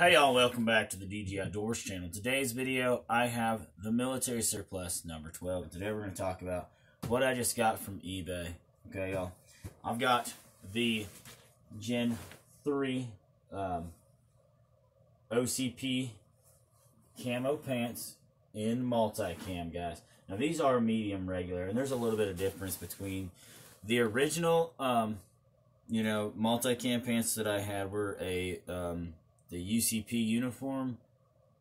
Hey y'all, welcome back to the DG Outdoors channel. Today's video, I have the military surplus number 12. Today we're going to talk about what I just got from eBay. Okay, y'all. I've got the Gen 3 um, OCP camo pants in multi-cam, guys. Now these are medium regular, and there's a little bit of difference between the original, um, you know, multi-cam pants that I had were a um, the UCP uniform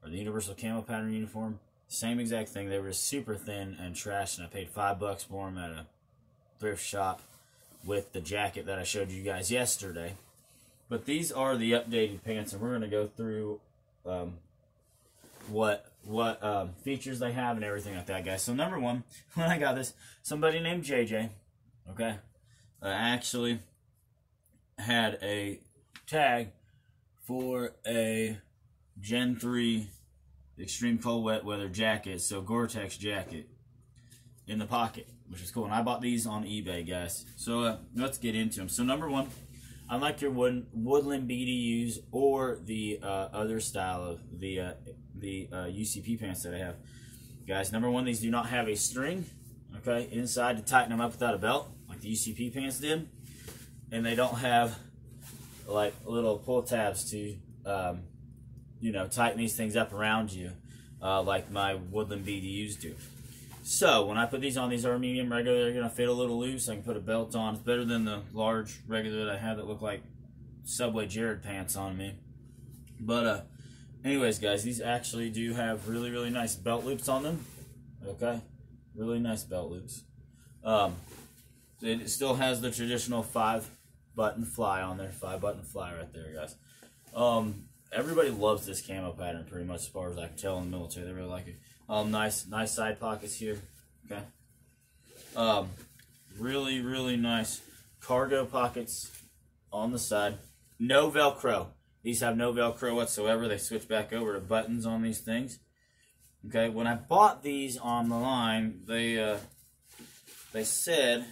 or the Universal Camo Pattern uniform. Same exact thing. They were super thin and trash, and I paid five bucks for them at a thrift shop with the jacket that I showed you guys yesterday. But these are the updated pants, and we're going to go through um, what what um, features they have and everything like that, guys. So number one, when I got this, somebody named JJ, okay, uh, actually had a tag for a Gen 3 extreme cold wet weather jacket, so Gore-Tex jacket in the pocket, which is cool. And I bought these on eBay, guys. So uh, let's get into them. So number one, I like your wood, woodland BDUs or the uh, other style of the uh, the uh, UCP pants that I have. Guys, number one, these do not have a string, okay, inside to tighten them up without a belt, like the UCP pants did. And they don't have like little pull tabs to, um, you know, tighten these things up around you, uh, like my Woodland BDUs do. So when I put these on, these are medium regular. They're gonna fit a little loose. I can put a belt on. It's better than the large regular that I had that looked like Subway Jared pants on me. But uh, anyways, guys, these actually do have really really nice belt loops on them. Okay, really nice belt loops. Um, it still has the traditional five button fly on there. Five button fly right there, guys. Um, everybody loves this camo pattern pretty much as far as I can tell in the military. They really like it. Um, nice, nice side pockets here. Okay. Um, really, really nice cargo pockets on the side. No Velcro. These have no Velcro whatsoever. They switch back over to buttons on these things. Okay. When I bought these on the line, they uh, they said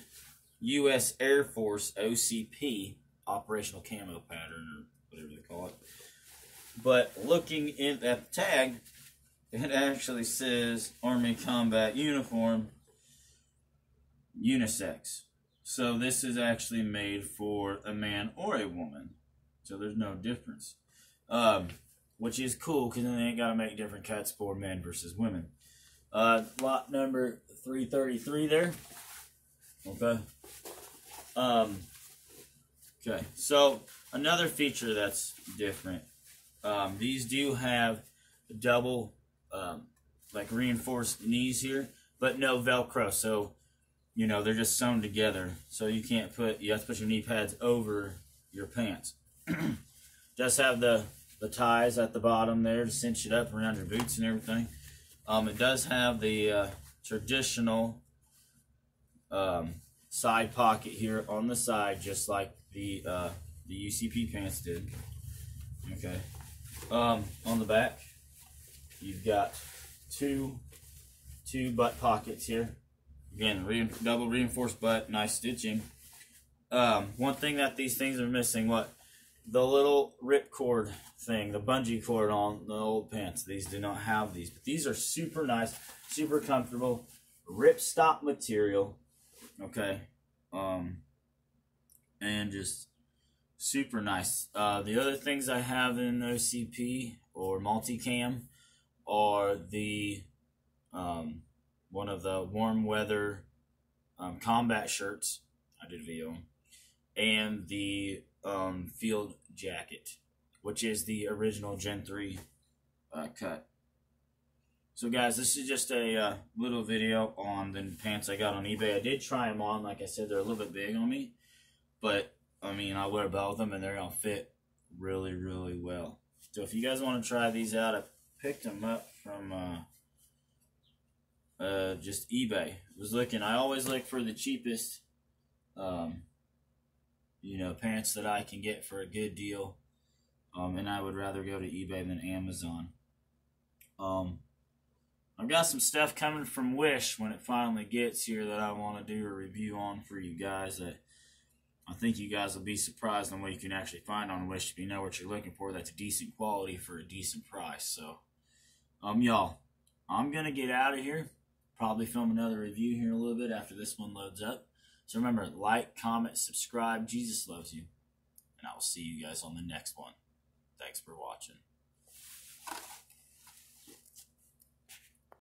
U.S. Air Force OCP operational camo pattern or whatever they call it. But looking in at the tag, it actually says Army Combat Uniform unisex. So this is actually made for a man or a woman. So there's no difference. Um, which is cool because then they ain't got to make different cuts for men versus women. Uh, lot number 333 there. Okay. Um, okay. So another feature that's different. Um, these do have double, um, like reinforced knees here, but no Velcro. So, you know, they're just sewn together. So you can't put, you have to put your knee pads over your pants. Does have the, the ties at the bottom there to cinch it up around your boots and everything. Um, it does have the uh, traditional um, side pocket here on the side, just like the uh, the UCP pants did. Okay. Um, on the back, you've got two two butt pockets here. Again, re double reinforced butt, nice stitching. Um, one thing that these things are missing, what? The little rip cord thing, the bungee cord on the old pants. These do not have these, but these are super nice, super comfortable, rip stop material okay? Um and just super nice. Uh the other things i have in ocp or multicam are the um one of the warm weather um, combat shirts. I did a video and the um field jacket which is the original gen 3 uh, cut so guys, this is just a uh, little video on the pants I got on eBay. I did try them on. Like I said, they're a little bit big on me. But, I mean, I wear of them and they're going to fit really, really well. So if you guys want to try these out, I picked them up from uh, uh, just eBay. I was looking. I always look for the cheapest, um, you know, pants that I can get for a good deal. Um, and I would rather go to eBay than Amazon. Um, I've got some stuff coming from Wish when it finally gets here that I want to do a review on for you guys. That I think you guys will be surprised on what you can actually find on Wish if you know what you're looking for. That's decent quality for a decent price. So, um, y'all, I'm gonna get out of here. Probably film another review here in a little bit after this one loads up. So remember, like, comment, subscribe. Jesus loves you, and I will see you guys on the next one. Thanks for watching.